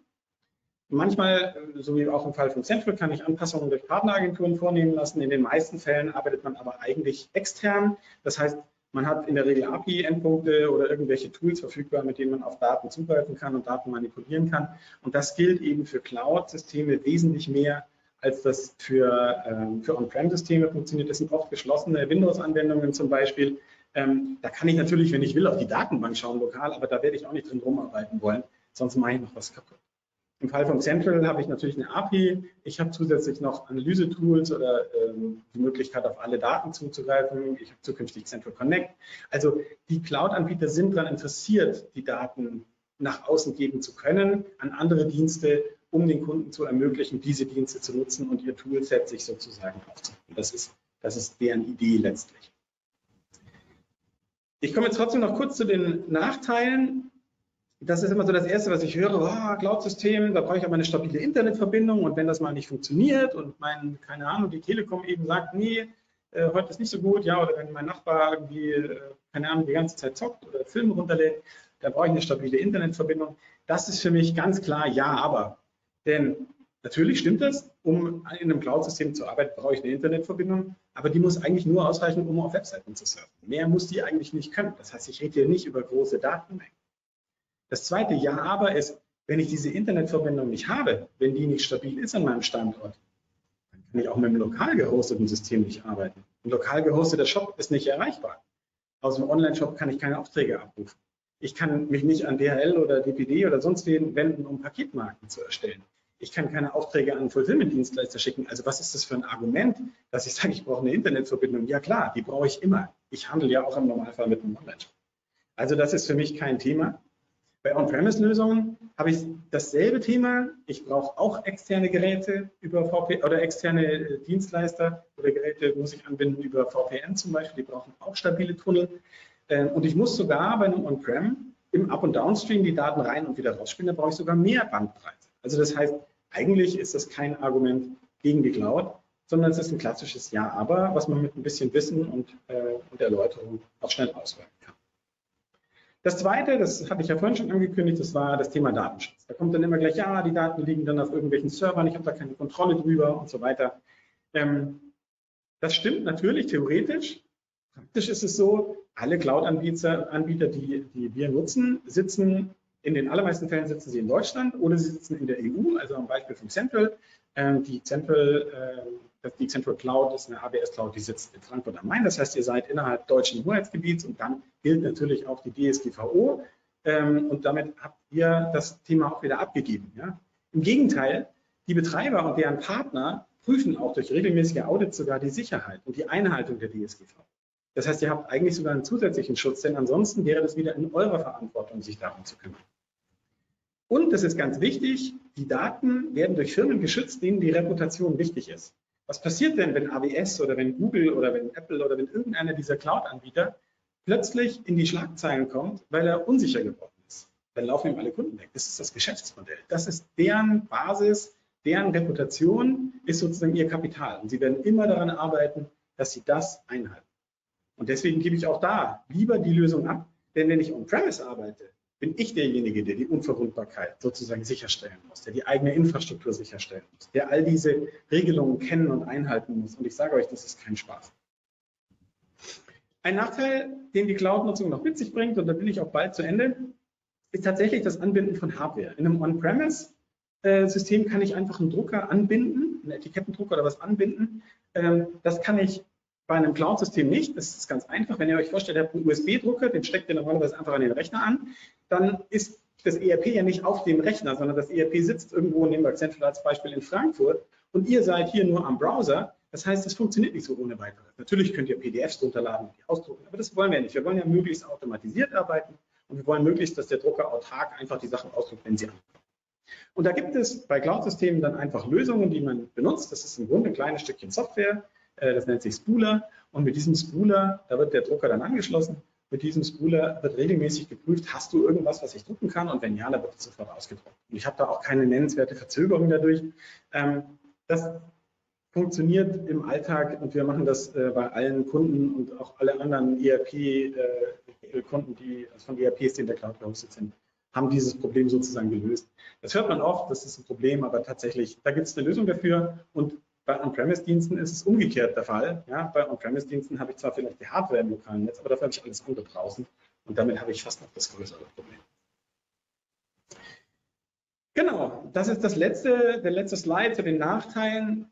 Manchmal, äh, so wie auch im Fall von Central, kann ich Anpassungen durch Partneragenturen vornehmen lassen. In den meisten Fällen arbeitet man aber eigentlich extern. Das heißt, man hat in der Regel API-Endpunkte oder irgendwelche Tools verfügbar, mit denen man auf Daten zugreifen kann und Daten manipulieren kann. Und das gilt eben für Cloud-Systeme wesentlich mehr, als das für, ähm, für On-Prem-Systeme funktioniert. Das sind oft geschlossene Windows-Anwendungen zum Beispiel. Ähm, da kann ich natürlich, wenn ich will, auf die Datenbank schauen lokal, aber da werde ich auch nicht drin rumarbeiten wollen, sonst mache ich noch was kaputt. Im Fall von Central habe ich natürlich eine API. Ich habe zusätzlich noch Analyse-Tools oder ähm, die Möglichkeit, auf alle Daten zuzugreifen. Ich habe zukünftig Central Connect. Also die Cloud-Anbieter sind daran interessiert, die Daten nach außen geben zu können an andere Dienste, um den Kunden zu ermöglichen, diese Dienste zu nutzen und ihr Toolset sich sozusagen aufzubauen. Das ist, das ist deren Idee letztlich. Ich komme jetzt trotzdem noch kurz zu den Nachteilen. Das ist immer so das Erste, was ich höre, oh, Cloud-System, da brauche ich aber eine stabile Internetverbindung und wenn das mal nicht funktioniert und mein, keine Ahnung, die Telekom eben sagt, nee, äh, heute ist nicht so gut, ja, oder wenn mein Nachbar irgendwie, äh, keine Ahnung, die ganze Zeit zockt oder Filme runterlädt, dann brauche ich eine stabile Internetverbindung. Das ist für mich ganz klar ja, aber. Denn natürlich stimmt das, um in einem Cloud-System zu arbeiten, brauche ich eine Internetverbindung aber die muss eigentlich nur ausreichen, um auf Webseiten zu surfen. Mehr muss die eigentlich nicht können. Das heißt, ich rede hier nicht über große Datenmengen. Das zweite Ja aber ist, wenn ich diese Internetverbindung nicht habe, wenn die nicht stabil ist an meinem Standort, dann kann ich auch mit einem lokal gehosteten System nicht arbeiten. Ein lokal gehosteter Shop ist nicht erreichbar. Aus dem Online-Shop kann ich keine Aufträge abrufen. Ich kann mich nicht an DHL oder DPD oder sonst wen wenden, um Paketmarken zu erstellen ich kann keine Aufträge an Fulfillment-Dienstleister schicken. Also was ist das für ein Argument, dass ich sage, ich brauche eine Internetverbindung? Ja klar, die brauche ich immer. Ich handle ja auch im Normalfall mit einem Online-Shop. Also das ist für mich kein Thema. Bei On-Premise-Lösungen habe ich dasselbe Thema. Ich brauche auch externe Geräte über VPN oder externe äh, Dienstleister oder Geräte muss ich anbinden über VPN zum Beispiel. Die brauchen auch stabile Tunnel. Ähm, und ich muss sogar bei einem On-Prem im Up- und Downstream die Daten rein und wieder rausspielen. Da brauche ich sogar mehr Bandbreite. Also das heißt, eigentlich ist das kein Argument gegen die Cloud, sondern es ist ein klassisches Ja, aber, was man mit ein bisschen Wissen und, äh, und Erläuterung auch schnell auswählen kann. Das zweite, das hatte ich ja vorhin schon angekündigt, das war das Thema Datenschutz. Da kommt dann immer gleich, ja, die Daten liegen dann auf irgendwelchen Servern, ich habe da keine Kontrolle drüber und so weiter. Ähm, das stimmt natürlich theoretisch. Praktisch ist es so, alle Cloud-Anbieter, Anbieter, die, die wir nutzen, sitzen in den allermeisten Fällen sitzen sie in Deutschland oder sie sitzen in der EU, also am Beispiel von Central. Ähm, die Central, äh, die Central Cloud ist eine AWS Cloud, die sitzt in Frankfurt am Main. Das heißt, ihr seid innerhalb deutschen Hoheitsgebiets und dann gilt natürlich auch die DSGVO. Ähm, und damit habt ihr das Thema auch wieder abgegeben. Im Gegenteil, die Betreiber und deren Partner prüfen auch durch regelmäßige Audits sogar die Sicherheit und die Einhaltung der DSGV. Das heißt, ihr habt eigentlich sogar einen zusätzlichen Schutz, denn ansonsten wäre das wieder in eurer Verantwortung, sich darum zu kümmern. Und das ist ganz wichtig, die Daten werden durch Firmen geschützt, denen die Reputation wichtig ist. Was passiert denn, wenn AWS oder wenn Google oder wenn Apple oder wenn irgendeiner dieser Cloud-Anbieter plötzlich in die Schlagzeilen kommt, weil er unsicher geworden ist? Dann laufen ihm alle Kunden weg. Das ist das Geschäftsmodell. Das ist deren Basis, deren Reputation ist sozusagen ihr Kapital. Und sie werden immer daran arbeiten, dass sie das einhalten. Und deswegen gebe ich auch da lieber die Lösung ab, denn wenn ich on-premise arbeite, bin ich derjenige, der die Unverwundbarkeit sozusagen sicherstellen muss, der die eigene Infrastruktur sicherstellen muss, der all diese Regelungen kennen und einhalten muss. Und ich sage euch, das ist kein Spaß. Ein Nachteil, den die Cloud-Nutzung noch mit sich bringt, und da bin ich auch bald zu Ende, ist tatsächlich das Anbinden von Hardware. In einem On-Premise-System kann ich einfach einen Drucker anbinden, einen Etikettendrucker oder was anbinden. Ähm, das kann ich bei einem Cloud-System nicht. Das ist ganz einfach. Wenn ihr euch vorstellt, ihr habt einen USB-Drucker, den steckt ihr normalerweise einfach an den Rechner an, dann ist das ERP ja nicht auf dem Rechner, sondern das ERP sitzt irgendwo, nehmen wir Central als Beispiel in Frankfurt und ihr seid hier nur am Browser. Das heißt, es funktioniert nicht so ohne weiteres. Natürlich könnt ihr PDFs runterladen und die ausdrucken, aber das wollen wir nicht. Wir wollen ja möglichst automatisiert arbeiten und wir wollen möglichst, dass der Drucker autark einfach die Sachen ausdruckt, wenn sie ankommen. Und da gibt es bei Cloud-Systemen dann einfach Lösungen, die man benutzt. Das ist im Grunde ein kleines Stückchen Software, das nennt sich Spooler. Und mit diesem Spooler, da wird der Drucker dann angeschlossen. Mit diesem Spooler wird regelmäßig geprüft, hast du irgendwas, was ich drucken kann? Und wenn ja, dann wird es sofort ausgedruckt. Und ich habe da auch keine nennenswerte Verzögerung dadurch. Ähm, das funktioniert im Alltag und wir machen das äh, bei allen Kunden und auch alle anderen ERP-Kunden, äh, die also von ERPs, die in der Cloud gehostet sind, haben dieses Problem sozusagen gelöst. Das hört man oft, das ist ein Problem, aber tatsächlich, da gibt es eine Lösung dafür und bei On-Premise-Diensten ist es umgekehrt der Fall. Ja, bei On-Premise-Diensten habe ich zwar vielleicht die Hardware im lokalen Netz, aber dafür habe ich alles andere draußen. Und damit habe ich fast noch das größere Problem. Genau, das ist das letzte, der letzte Slide zu den Nachteilen.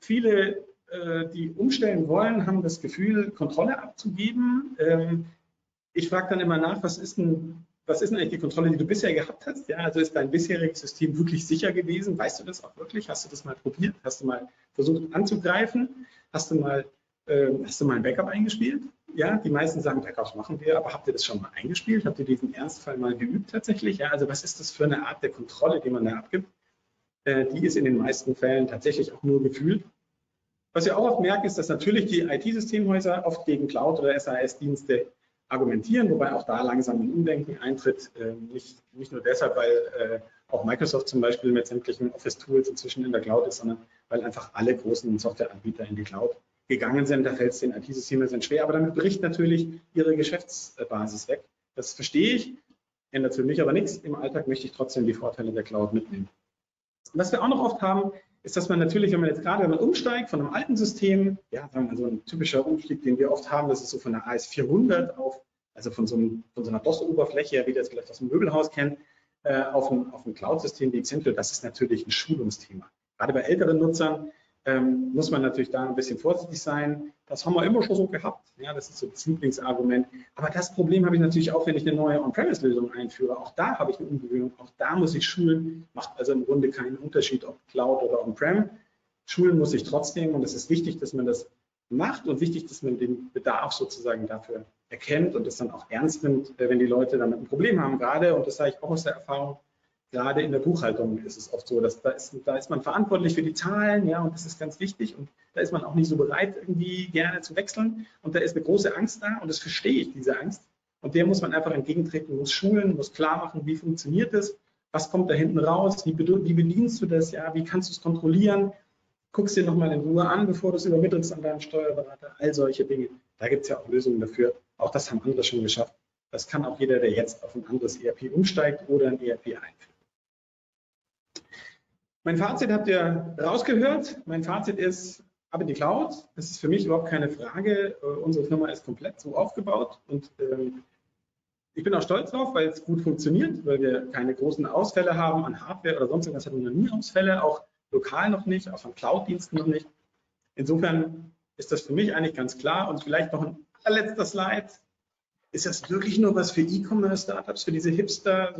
Viele, äh, die umstellen wollen, haben das Gefühl, Kontrolle abzugeben. Ähm, ich frage dann immer nach, was ist denn was ist denn eigentlich die Kontrolle, die du bisher gehabt hast? Ja, also ist dein bisheriges System wirklich sicher gewesen? Weißt du das auch wirklich? Hast du das mal probiert? Hast du mal versucht anzugreifen? Hast du mal, äh, hast du mal ein Backup eingespielt? Ja, die meisten sagen, Backups machen wir, aber habt ihr das schon mal eingespielt? Habt ihr diesen Ernstfall mal geübt tatsächlich? Ja, also was ist das für eine Art der Kontrolle, die man da abgibt? Äh, die ist in den meisten Fällen tatsächlich auch nur gefühlt. Was wir auch oft merken, ist, dass natürlich die IT-Systemhäuser oft gegen Cloud- oder SAS-Dienste argumentieren, wobei auch da langsam ein Umdenken eintritt. Äh, nicht, nicht nur deshalb, weil äh, auch Microsoft zum Beispiel mit sämtlichen Office-Tools inzwischen in der Cloud ist, sondern weil einfach alle großen Softwareanbieter in die Cloud gegangen sind. Da fällt es den IT-Systemen schwer, aber damit bricht natürlich ihre Geschäftsbasis weg. Das verstehe ich, ändert für mich aber nichts. Im Alltag möchte ich trotzdem die Vorteile der Cloud mitnehmen. Was wir auch noch oft haben, ist, dass man natürlich, wenn man jetzt gerade wenn man umsteigt von einem alten System, ja, sagen wir mal so ein typischer Umstieg, den wir oft haben, das ist so von der AS400 auf, also von so, einem, von so einer DOS-Oberfläche, wie wir das vielleicht aus dem Möbelhaus kennen, äh, auf ein, auf ein Cloud-System wie Accenture, das ist natürlich ein Schulungsthema. Gerade bei älteren Nutzern ähm, muss man natürlich da ein bisschen vorsichtig sein. Das haben wir immer schon so gehabt. Ja, das ist so das Lieblingsargument. Aber das Problem habe ich natürlich auch, wenn ich eine neue On-Premise-Lösung einführe. Auch da habe ich eine Umgewöhnung. Auch da muss ich schulen. Macht also im Grunde keinen Unterschied, ob Cloud oder On-Prem. Schulen muss ich trotzdem. Und es ist wichtig, dass man das macht und wichtig, dass man den Bedarf sozusagen dafür erkennt und das dann auch ernst nimmt, äh, wenn die Leute damit ein Problem haben. Gerade, und das sage ich auch aus der Erfahrung, gerade in der Buchhaltung ist es oft so, dass da ist, da ist man verantwortlich für die Zahlen, ja, und das ist ganz wichtig. Und da ist man auch nicht so bereit, irgendwie gerne zu wechseln. Und da ist eine große Angst da und das verstehe ich, diese Angst. Und der muss man einfach entgegentreten, muss schulen, muss klar machen, wie funktioniert das, was kommt da hinten raus, wie, wie bedienst du das, ja, wie kannst du es kontrollieren, guckst dir nochmal in Ruhe an, bevor du es übermittelst an deinen Steuerberater, all solche Dinge. Da gibt es ja auch Lösungen dafür. Auch das haben andere schon geschafft. Das kann auch jeder, der jetzt auf ein anderes ERP umsteigt oder ein ERP einführt. Mein Fazit habt ihr rausgehört. Mein Fazit ist, ab in die Cloud. Das ist für mich überhaupt keine Frage. Äh, unsere Firma ist komplett so aufgebaut und ähm, ich bin auch stolz drauf, weil es gut funktioniert, weil wir keine großen Ausfälle haben an Hardware oder sonst irgendwas. Hatten wir noch nie Ausfälle, auch lokal noch nicht, auch von Cloud-Diensten noch nicht. Insofern ist das für mich eigentlich ganz klar. Und vielleicht noch ein allerletzter Slide. Ist das wirklich nur was für E-Commerce-Startups, für diese Hipster?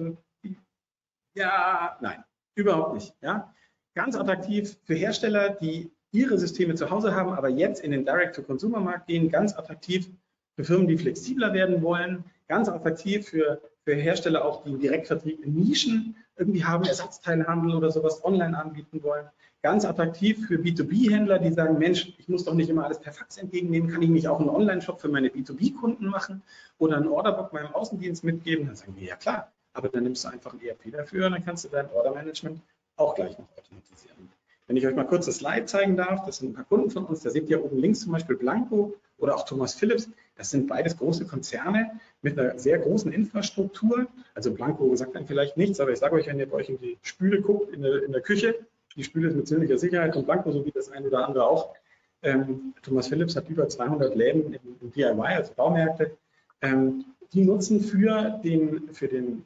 Ja, nein. Überhaupt nicht. Ja? ganz attraktiv für Hersteller, die ihre Systeme zu Hause haben, aber jetzt in den Direct-to-Consumer-Markt gehen, ganz attraktiv für Firmen, die flexibler werden wollen, ganz attraktiv für, für Hersteller auch, die einen Direktvertrieb in Nischen irgendwie haben, Ersatzteilhandel oder sowas online anbieten wollen. Ganz attraktiv für B2B-Händler, die sagen, Mensch, ich muss doch nicht immer alles per Fax entgegennehmen, kann ich nicht auch einen Online-Shop für meine B2B-Kunden machen oder einen Orderbook meinem Außendienst mitgeben? Dann sagen wir, ja klar, aber dann nimmst du einfach ein ERP dafür und dann kannst du dein Order-Management auch gleich noch automatisieren. Wenn ich euch mal kurz das Slide zeigen darf, das sind ein paar Kunden von uns, da seht ihr oben links zum Beispiel Blanco oder auch Thomas Philips. Das sind beides große Konzerne mit einer sehr großen Infrastruktur. Also Blanco sagt dann vielleicht nichts, aber ich sage euch, wenn ihr bei euch in die Spüle guckt, in der, in der Küche, die Spüle ist mit ziemlicher Sicherheit und Blanco, so wie das eine oder andere auch. Ähm, Thomas Philips hat über 200 Läden im, im DIY, also Baumärkte. Ähm, die nutzen für den, für den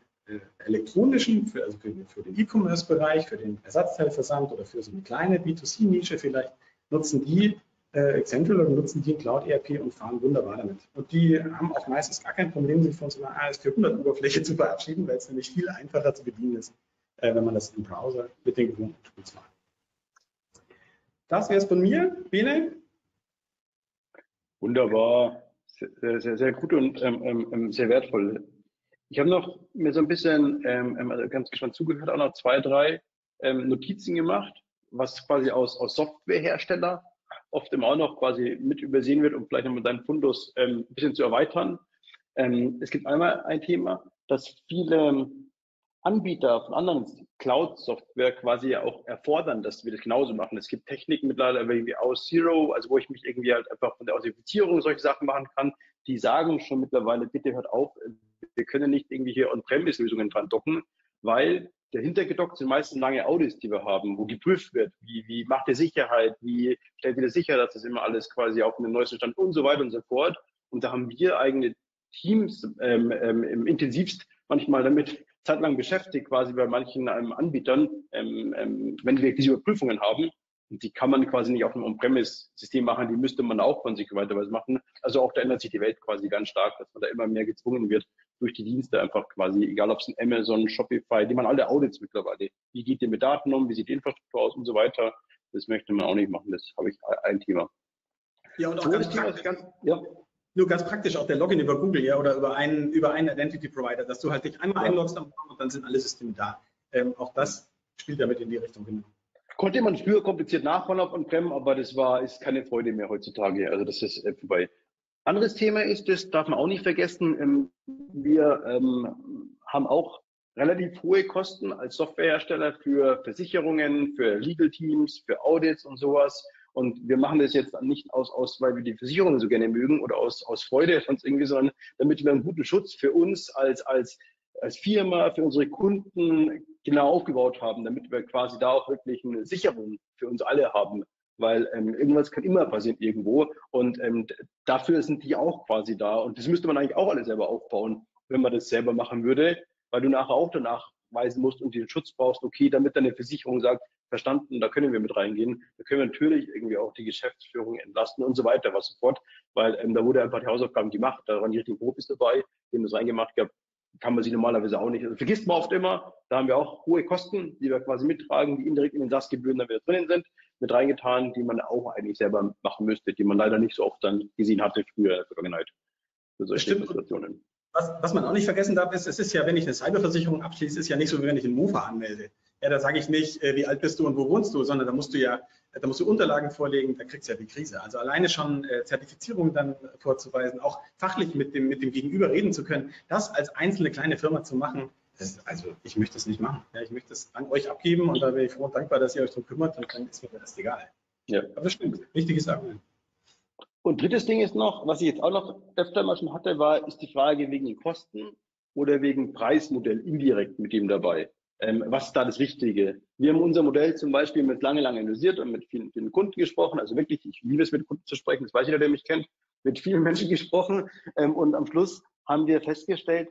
elektronischen, für, also für, den E-Commerce-Bereich, für den Ersatzteilversand oder für so eine kleine B2C-Nische vielleicht, nutzen die äh, Accenture oder nutzen die ein Cloud-ERP und fahren wunderbar damit. Und die haben auch meistens gar kein Problem, sich von so einer AS400-Oberfläche zu verabschieden, weil es nämlich viel einfacher zu bedienen ist, äh, wenn man das im Browser mit den gewohnten Tools macht. Das wäre es von mir. Bene? Wunderbar. Sehr, sehr, sehr gut und ähm, ähm, ähm sehr wertvoll. Ich habe noch mir so ein bisschen ähm, ähm, also ganz gespannt zugehört, auch noch zwei, drei ähm, Notizen gemacht, was quasi aus, aus Softwarehersteller oft immer auch noch quasi mit übersehen wird, um vielleicht nochmal deinen Fundus ähm, ein bisschen zu erweitern. Ähm, es gibt einmal ein Thema, dass viele Anbieter von anderen Cloud-Software quasi auch erfordern, dass wir das genauso machen. Es gibt Techniken mittlerweile wie aus Zero, also wo ich mich irgendwie halt einfach von der Authentifizierung solche Sachen machen kann, die sagen schon mittlerweile, bitte hört auf, wir können nicht irgendwie hier On-Premise-Lösungen dran docken, weil dahinter gedockt sind meistens lange Audits, die wir haben, wo geprüft wird, wie, wie macht ihr Sicherheit, wie stellt ihr sicher, dass das immer alles quasi auf dem neuesten Stand und so weiter und so fort. Und da haben wir eigene Teams ähm, ähm, intensivst manchmal damit zeitlang beschäftigt, quasi bei manchen ähm, Anbietern, ähm, ähm, wenn wir diese Überprüfungen haben. Und die kann man quasi nicht auf einem On-Premise-System machen, die müsste man auch konsequenterweise machen. Also auch da ändert sich die Welt quasi ganz stark, dass man da immer mehr gezwungen wird, durch die Dienste einfach quasi, egal ob es ein Amazon, Shopify, die man alle Audits mittlerweile. Wie geht ihr mit Daten um? Wie sieht die Infrastruktur aus und so weiter? Das möchte man auch nicht machen. Das habe ich ein Thema. Ja, und auch ganz, praktisch, ganz, ja. nur ganz praktisch auch der Login über Google, ja, oder über einen, über einen Identity Provider, dass du halt dich einmal ja. einloggst und dann sind alle Systeme da. Ähm, auch das spielt damit in die Richtung hin. Konnte man früher kompliziert nachbauen auf On-Prem, aber das war, ist keine Freude mehr heutzutage. Also das ist äh, vorbei. Anderes Thema ist, das darf man auch nicht vergessen, ähm, wir ähm, haben auch relativ hohe Kosten als Softwarehersteller für Versicherungen, für Legal Teams, für Audits und sowas. Und wir machen das jetzt nicht aus, aus weil wir die Versicherungen so gerne mögen oder aus, aus Freude, sonst irgendwie, sondern damit wir einen guten Schutz für uns als, als, als Firma, für unsere Kunden genau aufgebaut haben, damit wir quasi da auch wirklich eine Sicherung für uns alle haben weil ähm, irgendwas kann immer passieren irgendwo und ähm, dafür sind die auch quasi da und das müsste man eigentlich auch alle selber aufbauen, wenn man das selber machen würde, weil du nachher auch danach weisen musst und den Schutz brauchst, okay, damit deine Versicherung sagt, verstanden, da können wir mit reingehen, da können wir natürlich irgendwie auch die Geschäftsführung entlasten und so weiter, was sofort, weil ähm, da wurde einfach die Hausaufgaben gemacht, da waren die richtigen Profis dabei, die haben das reingemacht gehabt, kann man sich normalerweise auch nicht. Also vergisst man oft immer, da haben wir auch hohe Kosten, die wir quasi mittragen, die indirekt in den SAS-Gebühren dann wieder drinnen sind mit reingetan, die man auch eigentlich selber machen müsste, die man leider nicht so oft dann gesehen hatte früher in der Vergangenheit. Für solche Stimmt. Situationen. Was, was, man auch nicht vergessen darf, ist, es ist ja, wenn ich eine Cyberversicherung abschließe, ist ja nicht so, wie wenn ich einen Mofa anmelde. Ja, da sage ich nicht, äh, wie alt bist du und wo wohnst du, sondern da musst du ja, da musst du Unterlagen vorlegen, da kriegst du ja die Krise. Also alleine schon äh, Zertifizierung dann vorzuweisen, auch fachlich mit dem, mit dem Gegenüber reden zu können, das als einzelne kleine Firma zu machen, also ich möchte das nicht machen. Ja, ich möchte das an euch abgeben und da wäre ich froh und dankbar, dass ihr euch darum kümmert und dann ist mir das egal. Ja. Aber das stimmt, wichtiges Argument. Und drittes Ding ist noch, was ich jetzt auch noch öfter mal schon hatte, war, ist die Frage wegen den Kosten oder wegen Preismodell indirekt mit dem dabei. Ähm, was ist da das Richtige? Wir haben unser Modell zum Beispiel mit lange, lange analysiert und mit vielen, vielen Kunden gesprochen. Also wirklich, ich liebe es mit Kunden zu sprechen, das weiß jeder, der mich kennt, mit vielen Menschen gesprochen. Ähm, und am Schluss haben wir festgestellt,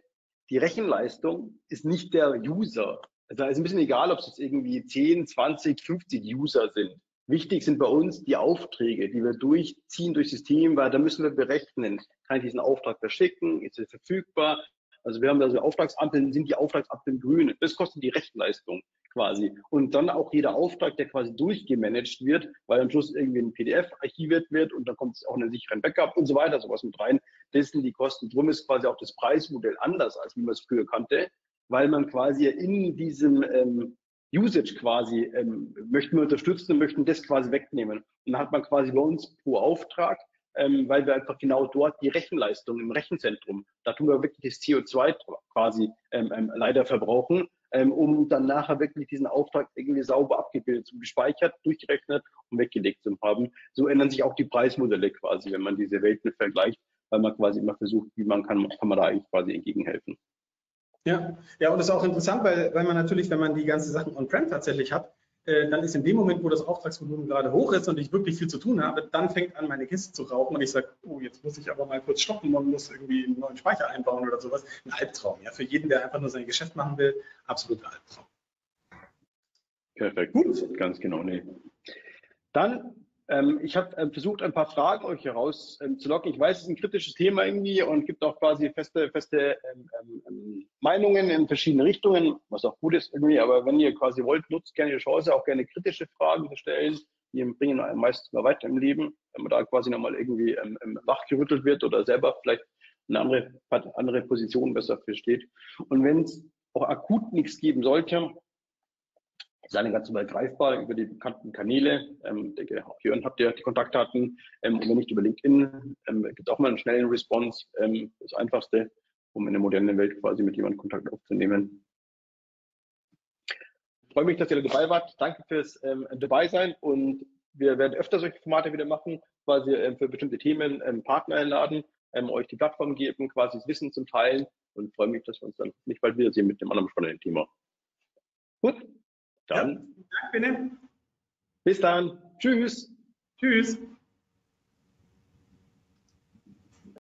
die Rechenleistung ist nicht der User. Also ist ein bisschen egal, ob es jetzt irgendwie 10, 20, 50 User sind. Wichtig sind bei uns die Aufträge, die wir durchziehen durch System, weil da müssen wir berechnen. Kann ich diesen Auftrag verschicken? Ist er verfügbar? Also wir haben da so Auftragsampeln, sind die Auftragsampeln grün? Das kostet die Rechenleistung. quasi. Und dann auch jeder Auftrag, der quasi durchgemanagt wird, weil am Schluss irgendwie ein PDF archiviert wird und dann kommt es auch in einen sicheren Backup und so weiter, sowas mit rein. Das sind die Kosten. Drum ist quasi auch das Preismodell anders, als wie man es früher kannte, weil man quasi in diesem ähm, Usage quasi ähm, möchten wir unterstützen möchten das quasi wegnehmen. Und dann hat man quasi bei uns pro Auftrag, ähm, weil wir einfach genau dort die Rechenleistung im Rechenzentrum, da tun wir wirklich das CO2 quasi ähm, ähm, leider verbrauchen, ähm, um dann nachher wirklich diesen Auftrag irgendwie sauber abgebildet, gespeichert, durchgerechnet und weggelegt zu haben. So ändern sich auch die Preismodelle quasi, wenn man diese Welten vergleicht, weil man quasi immer versucht, wie man kann, kann man da eigentlich quasi entgegenhelfen. Ja, ja, und das ist auch interessant, weil, weil man natürlich, wenn man die ganzen Sachen on-prem tatsächlich hat, äh, dann ist in dem Moment, wo das Auftragsvolumen gerade hoch ist und ich wirklich viel zu tun habe, dann fängt an, meine Kiste zu rauchen und ich sage, oh, jetzt muss ich aber mal kurz stoppen und muss irgendwie einen neuen Speicher einbauen oder sowas. Ein Albtraum, ja, für jeden, der einfach nur sein Geschäft machen will, absoluter Albtraum. Perfekt, gut, ganz genau. Nee. Dann ähm, ich habe äh, versucht, ein paar Fragen euch herauszulocken. Ähm, ich weiß, es ist ein kritisches Thema irgendwie und gibt auch quasi feste, feste ähm, ähm, ähm, Meinungen in verschiedene Richtungen, was auch gut ist irgendwie. Aber wenn ihr quasi wollt, nutzt gerne die Chance, auch gerne kritische Fragen zu stellen. Die bringen einem meistens mal weiter im Leben, wenn man da quasi nochmal irgendwie ähm, wachgerüttelt wird oder selber vielleicht eine andere, andere Position besser versteht. Und wenn es auch akut nichts geben sollte, ist eine ganz normal greifbar über die bekannten Kanäle. Ähm, denke, auch Jörn habt ihr die Kontaktdaten. Ähm, und wenn nicht über LinkedIn, ähm, gibt es auch mal einen schnellen Response. Ähm, das Einfachste, um in der modernen Welt quasi mit jemandem Kontakt aufzunehmen. Ich freue mich, dass ihr dabei wart. Danke fürs ähm, dabei sein und wir werden öfter solche Formate wieder machen, quasi ähm, für bestimmte Themen ähm, Partner einladen, ähm, euch die Plattform geben, quasi das Wissen zum Teilen und freue mich, dass wir uns dann nicht bald wiedersehen mit einem anderen spannenden Thema. Gut, dann. Ja, Bis dann. Tschüss. Tschüss.